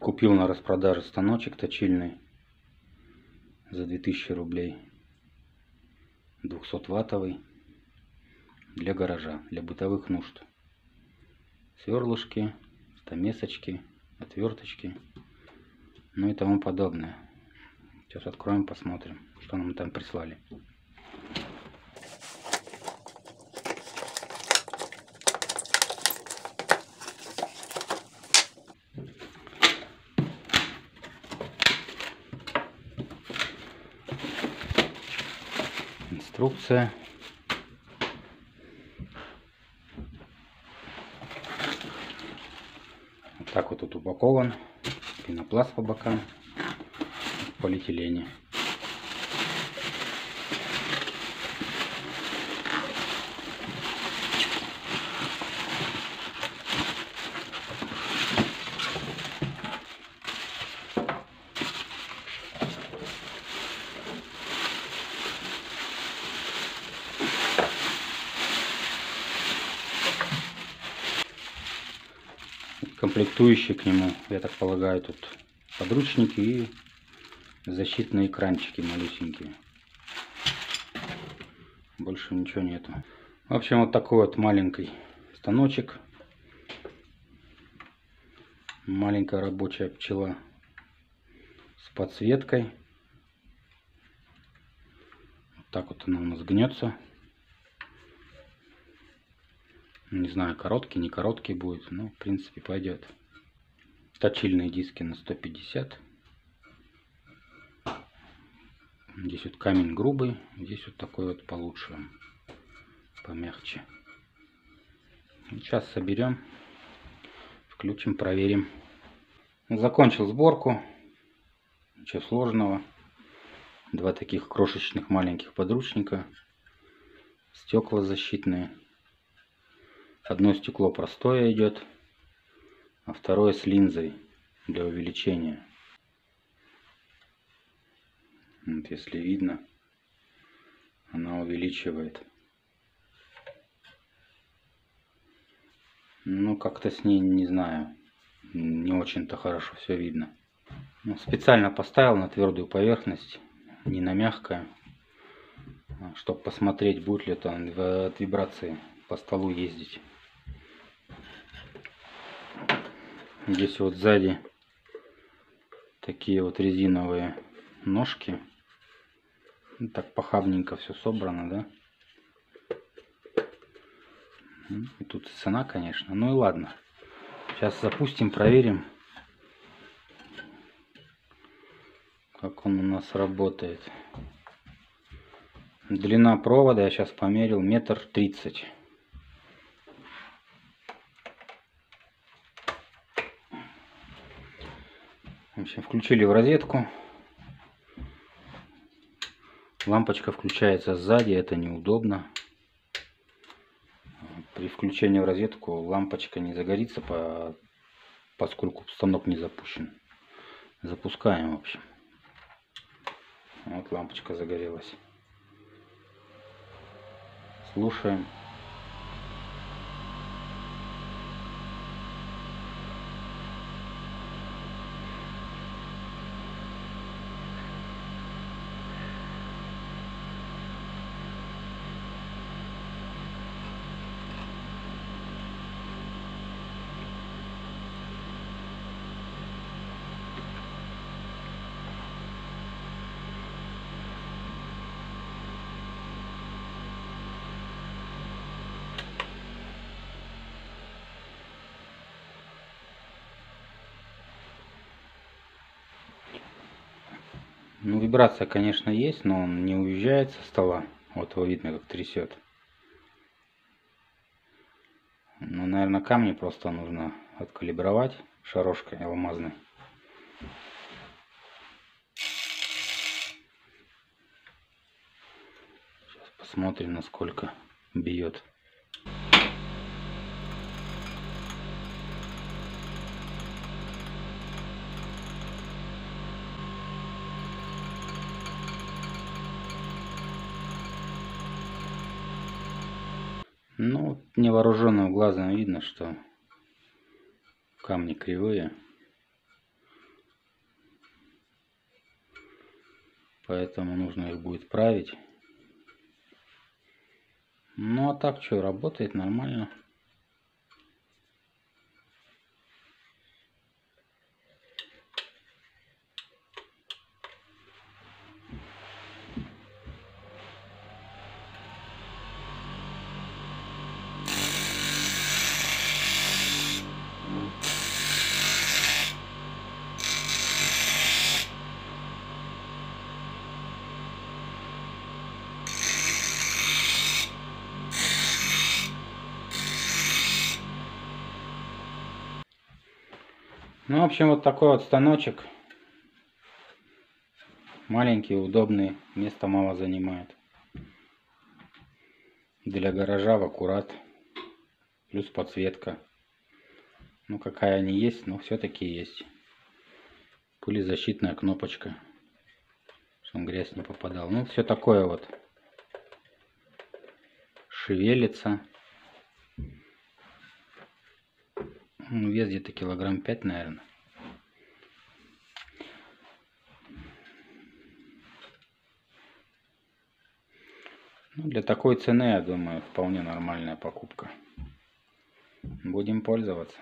Купил на распродаже станочек точильный за 2000 рублей. 200 ваттовый для гаража, для бытовых нужд. Сверлышки, стамесочки, отверточки, ну и тому подобное. Сейчас откроем, посмотрим, что нам там прислали. Инструкция. Вот так вот тут упакован. Пенопласт по бокам. В полиэтилене. Комплектующие к нему, я так полагаю, тут подручники и защитные экранчики малюсенькие. Больше ничего нету. В общем, вот такой вот маленький станочек. Маленькая рабочая пчела с подсветкой. Вот так вот она у нас гнется. Не знаю, короткий, не короткий будет, но в принципе пойдет. Точильные диски на 150. Здесь вот камень грубый, здесь вот такой вот получше, помягче. Сейчас соберем, включим, проверим. Закончил сборку. Ничего сложного. Два таких крошечных маленьких подручника. Стекла защитные. Одно стекло простое идет, а второе с линзой для увеличения. Вот если видно, она увеличивает. Ну, как-то с ней, не знаю, не очень-то хорошо все видно. Ну, специально поставил на твердую поверхность, не на мягкое, чтобы посмотреть, будет ли там от вибрации по столу ездить. Здесь вот сзади такие вот резиновые ножки. Ну, так похабненько все собрано, да? И тут цена, конечно. Ну и ладно. Сейчас запустим, проверим, как он у нас работает. Длина провода я сейчас померил метр тридцать. В общем, включили в розетку. Лампочка включается сзади, это неудобно. При включении в розетку лампочка не загорится, по, поскольку станок не запущен. Запускаем, в общем. Вот лампочка загорелась. Слушаем. Ну, вибрация, конечно, есть, но он не уезжает со стола. Вот его видно, как трясет. Ну, наверное, камни просто нужно откалибровать шарошкой алмазной. Сейчас посмотрим, насколько бьет. Ну, невооруженным глазом видно, что камни кривые. Поэтому нужно их будет править. Ну а так что, работает нормально. Ну, в общем, вот такой вот станочек. Маленький, удобный, места мало занимает. Для гаража в аккурат. Плюс подсветка. Ну, какая они есть, но все-таки есть. Пылезащитная кнопочка. Чтобы грязь не попадал. Ну, все такое вот. Шевелится. Ну, вес где-то килограмм 5, наверное. Ну, для такой цены, я думаю, вполне нормальная покупка. Будем пользоваться.